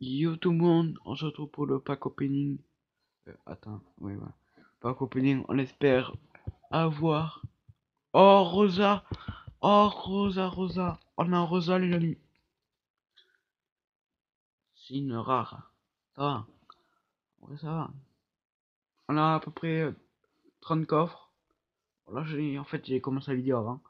Yo tout le monde, on se retrouve pour le pack opening. Euh, attends, oui, voilà. Pack opening, on espère avoir. Oh, Rosa! Oh, Rosa, Rosa! On a Rosa, les amis. C'est une rare. Ça va. Ouais, ça va. On a à peu près 30 coffres. Là, j'ai en fait, j'ai commencé la vidéo avant.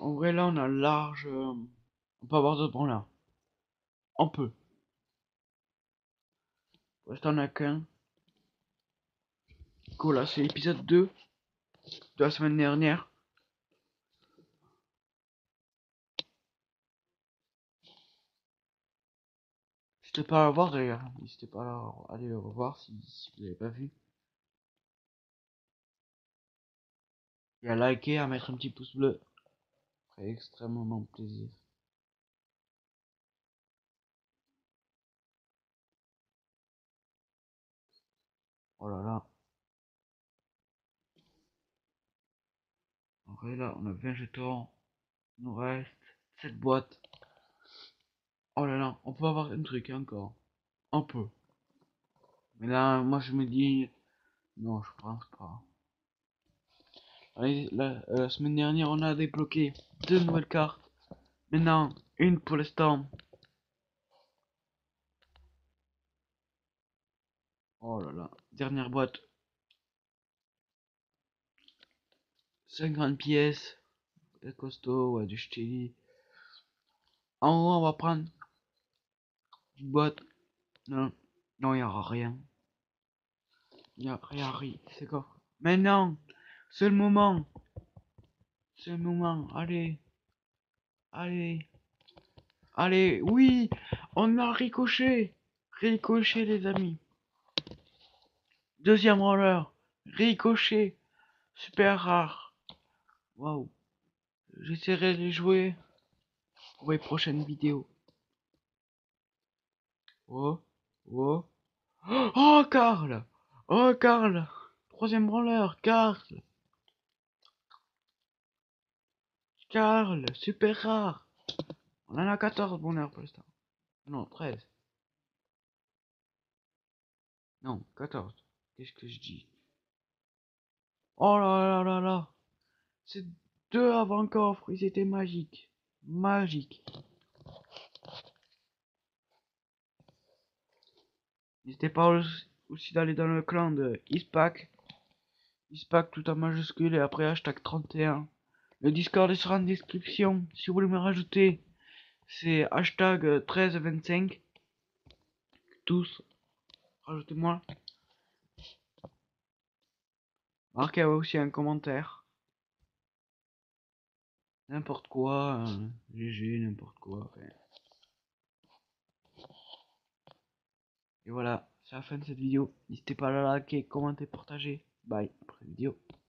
En, vrai, là, on a large. Euh, on peut avoir d'autres là. On peut. Pour l'instant, on a qu'un. Cool, c'est l'épisode 2 de la semaine dernière. N'hésitez pas à le voir d'ailleurs. N'hésitez pas à aller le revoir si, si vous n'avez pas vu. Et à liker, à mettre un petit pouce bleu extrêmement plaisir. Oh là là. En vrai, là, on a 20 jetons. Il nous reste 7 boîtes. Oh là là, on peut avoir un truc encore. Un peu. Mais là, moi je me dis... Non, je pense pas. La, la, semaine dernière, on a débloqué deux nouvelles cartes. Maintenant, une pour l'instant. Oh là là, dernière boîte. 50 pièces. Des costaud, ouais, du chili. En haut, on va prendre une boîte. Non, non, il n'y aura rien. Il n'y a rien. C'est quoi? Maintenant c'est le moment. C'est le moment. Allez. Allez. Allez. Oui. On a ricoché. Ricoché, les amis. Deuxième roller. Ricochet. Super rare. Waouh. J'essaierai de les jouer pour les prochaines vidéos. Oh. Oh. Oh, Carl. Oh, Carl. Troisième branleur. Carl. Carl, super rare. On en a 14 bonheur pour l'instant. Non, 13. Non, 14. Qu'est-ce que je dis? Oh là là là là. C'est deux avant-coffres. Ils étaient magiques. Magiques. N'hésitez pas aussi d'aller dans le clan de Ispac. Ispac tout en majuscule et après hashtag 31. Le Discord sera en description. Si vous voulez me rajouter, c'est hashtag 1325. Tous, rajoutez-moi. Marquez aussi un commentaire. N'importe quoi, GG, n'importe quoi. Et voilà, c'est la fin de cette vidéo. N'hésitez pas à la liker, commenter, partager. Bye, après vidéo.